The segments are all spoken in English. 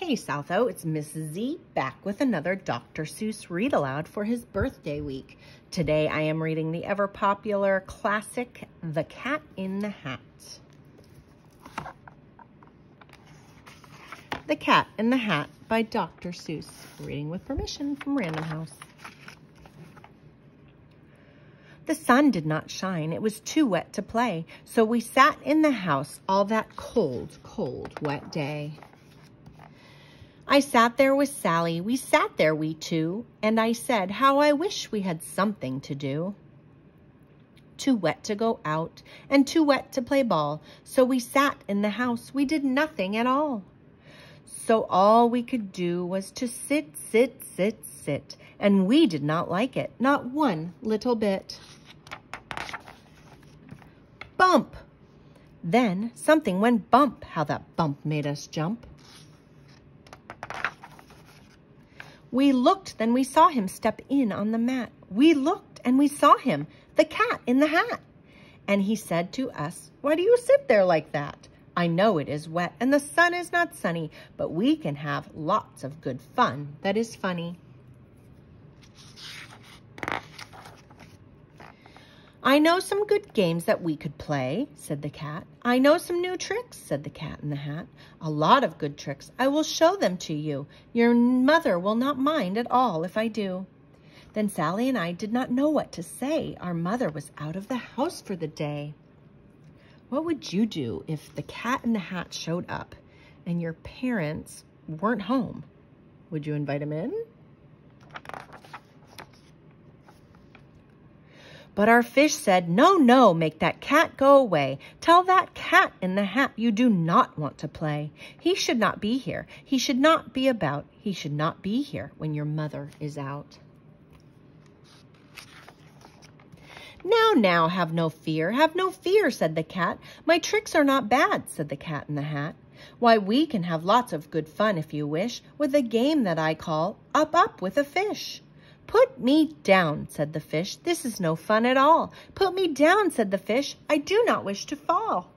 Hey Southo, it's Mrs. Z back with another Dr. Seuss read aloud for his birthday week. Today I am reading the ever popular classic, The Cat in the Hat. The Cat in the Hat by Dr. Seuss, reading with permission from Random House. The sun did not shine. It was too wet to play, so we sat in the house all that cold, cold, wet day. I sat there with Sally, we sat there, we two, and I said, how I wish we had something to do. Too wet to go out, and too wet to play ball, so we sat in the house, we did nothing at all. So all we could do was to sit, sit, sit, sit, and we did not like it, not one little bit. Bump! Then something went bump, how that bump made us jump. We looked, then we saw him step in on the mat. We looked, and we saw him, the cat in the hat. And he said to us, why do you sit there like that? I know it is wet and the sun is not sunny, but we can have lots of good fun that is funny. I know some good games that we could play, said the cat. I know some new tricks, said the cat in the hat. A lot of good tricks. I will show them to you. Your mother will not mind at all if I do. Then Sally and I did not know what to say. Our mother was out of the house for the day. What would you do if the cat in the hat showed up and your parents weren't home? Would you invite him in? But our fish said, no, no, make that cat go away. Tell that cat in the hat you do not want to play. He should not be here. He should not be about. He should not be here when your mother is out. Now, now, have no fear, have no fear, said the cat. My tricks are not bad, said the cat in the hat. Why, we can have lots of good fun, if you wish, with a game that I call Up, Up with a Fish. Put me down, said the fish. This is no fun at all. Put me down, said the fish. I do not wish to fall.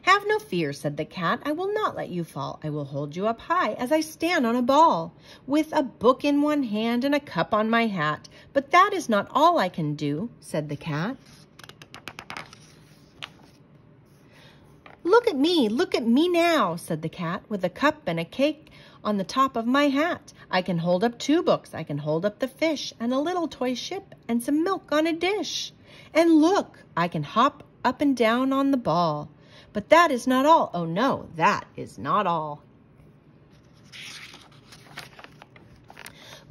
Have no fear, said the cat. I will not let you fall. I will hold you up high as I stand on a ball, with a book in one hand and a cup on my hat. But that is not all I can do, said the cat. Look at me, look at me now, said the cat, with a cup and a cake on the top of my hat. I can hold up two books. I can hold up the fish and a little toy ship and some milk on a dish. And look, I can hop up and down on the ball. But that is not all. Oh no, that is not all.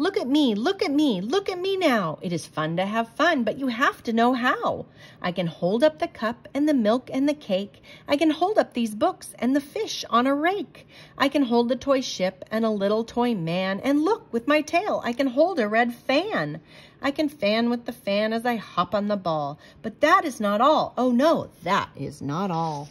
Look at me, look at me, look at me now. It is fun to have fun, but you have to know how. I can hold up the cup and the milk and the cake. I can hold up these books and the fish on a rake. I can hold the toy ship and a little toy man. And look, with my tail, I can hold a red fan. I can fan with the fan as I hop on the ball. But that is not all. Oh no, that is not all.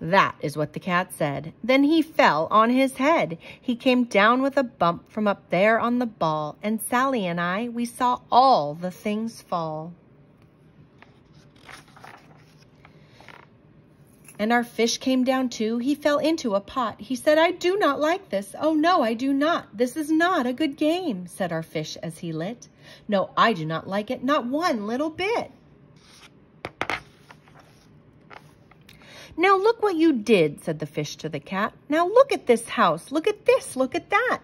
That is what the cat said. Then he fell on his head. He came down with a bump from up there on the ball, and Sally and I, we saw all the things fall. And our fish came down too. He fell into a pot. He said, I do not like this. Oh, no, I do not. This is not a good game, said our fish as he lit. No, I do not like it, not one little bit. Now look what you did, said the fish to the cat. Now look at this house. Look at this. Look at that.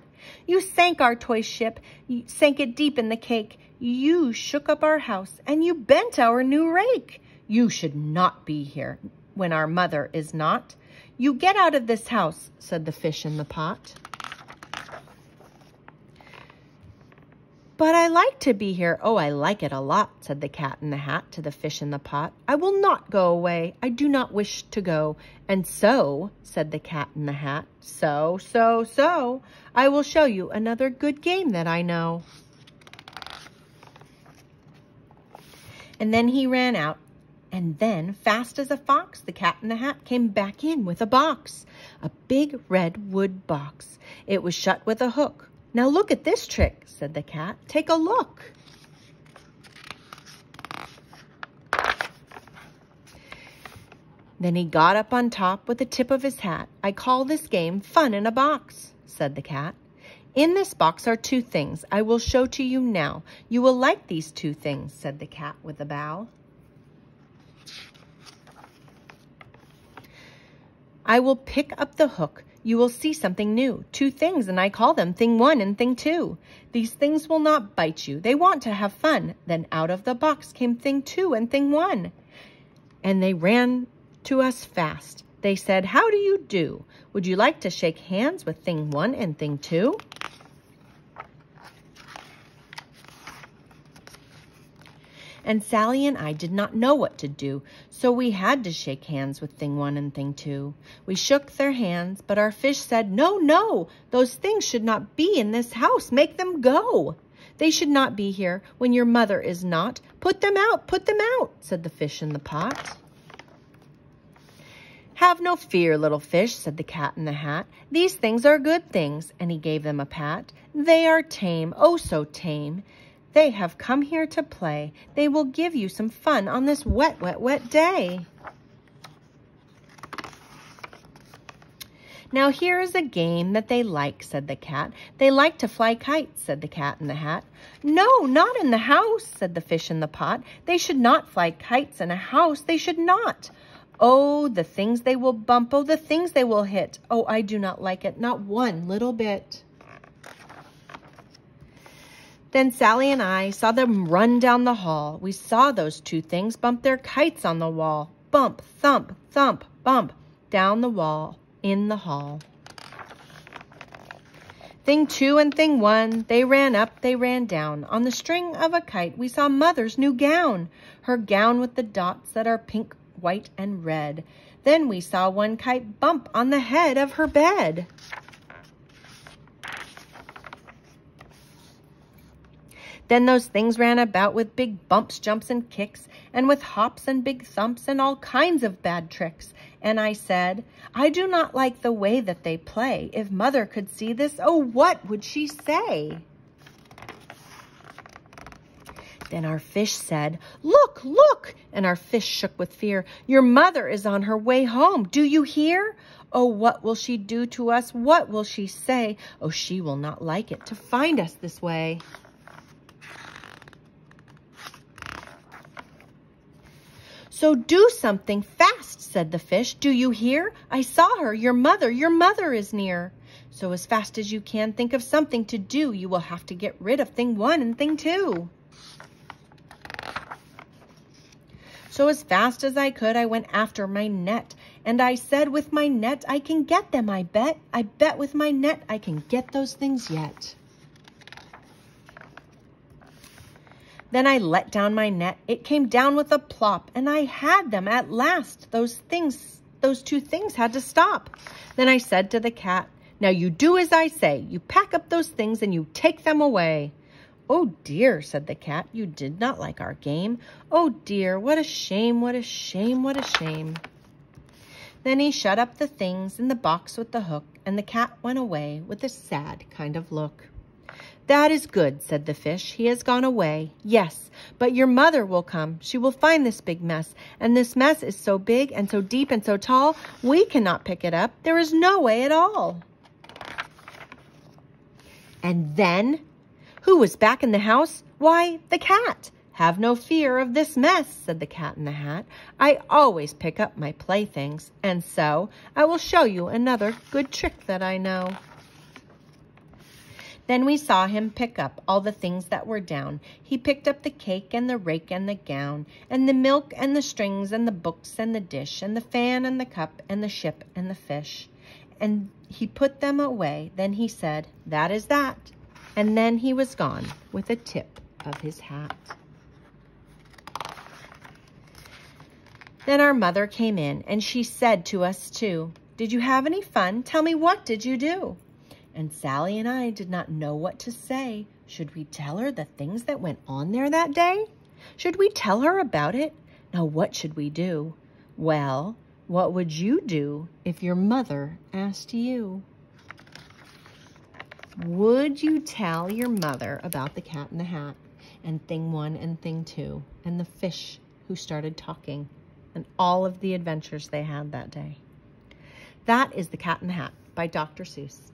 You sank our toy ship. You sank it deep in the cake. You shook up our house and you bent our new rake. You should not be here when our mother is not. You get out of this house, said the fish in the pot. But I like to be here. Oh, I like it a lot, said the cat in the hat to the fish in the pot. I will not go away. I do not wish to go. And so, said the cat in the hat, so, so, so, I will show you another good game that I know. And then he ran out. And then, fast as a fox, the cat in the hat came back in with a box, a big red wood box. It was shut with a hook. Now look at this trick, said the cat. Take a look. Then he got up on top with the tip of his hat. I call this game fun in a box, said the cat. In this box are two things I will show to you now. You will like these two things, said the cat with a bow. I will pick up the hook. You will see something new. Two things, and I call them thing one and thing two. These things will not bite you. They want to have fun. Then out of the box came thing two and thing one. And they ran to us fast. They said, How do you do? Would you like to shake hands with thing one and thing two? And Sally and I did not know what to do, so we had to shake hands with thing one and thing two. We shook their hands, but our fish said, No, no, those things should not be in this house. Make them go. They should not be here when your mother is not. Put them out, put them out, said the fish in the pot. Have no fear, little fish, said the cat in the hat. These things are good things, and he gave them a pat. They are tame, oh so tame. They have come here to play. They will give you some fun on this wet, wet, wet day. Now here is a game that they like, said the cat. They like to fly kites, said the cat in the hat. No, not in the house, said the fish in the pot. They should not fly kites in a house. They should not. Oh, the things they will bump. Oh, the things they will hit. Oh, I do not like it. Not one little bit. Then Sally and I saw them run down the hall. We saw those two things bump their kites on the wall. Bump, thump, thump, bump, down the wall, in the hall. Thing two and thing one, they ran up, they ran down. On the string of a kite, we saw Mother's new gown. Her gown with the dots that are pink white and red. Then we saw one kite bump on the head of her bed. Then those things ran about with big bumps, jumps, and kicks, and with hops and big thumps and all kinds of bad tricks. And I said, I do not like the way that they play. If mother could see this, oh, what would she say? Then our fish said, Look, look! And our fish shook with fear. Your mother is on her way home. Do you hear? Oh, what will she do to us? What will she say? Oh, she will not like it to find us this way. So do something fast, said the fish. Do you hear? I saw her, your mother, your mother is near. So as fast as you can, think of something to do. You will have to get rid of thing one and thing two. So as fast as I could, I went after my net. And I said, with my net, I can get them, I bet. I bet with my net, I can get those things yet. Then I let down my net. It came down with a plop, and I had them at last. Those things, those two things had to stop. Then I said to the cat, now you do as I say. You pack up those things and you take them away. Oh dear, said the cat, you did not like our game. Oh dear, what a shame, what a shame, what a shame. Then he shut up the things in the box with the hook, and the cat went away with a sad kind of look. That is good, said the fish. He has gone away. Yes, but your mother will come. She will find this big mess. And this mess is so big and so deep and so tall, we cannot pick it up. There is no way at all. And then who was back in the house? Why, the cat. Have no fear of this mess, said the cat in the hat. I always pick up my playthings, and so I will show you another good trick that I know. Then we saw him pick up all the things that were down. He picked up the cake and the rake and the gown, and the milk and the strings and the books and the dish, and the fan and the cup and the ship and the fish. And he put them away. Then he said, that is that and then he was gone with a tip of his hat. Then our mother came in, and she said to us two, Did you have any fun? Tell me, what did you do? And Sally and I did not know what to say. Should we tell her the things that went on there that day? Should we tell her about it? Now, what should we do? Well, what would you do if your mother asked you? Would you tell your mother about the cat in the hat and thing one and thing two and the fish who started talking? and all of the adventures they had that day. That is The Cat in the Hat by Dr. Seuss.